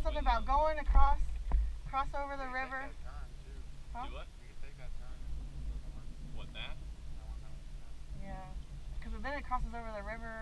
said something about going across, cross over the river. Huh? What that? Yeah. Because then it crosses over the river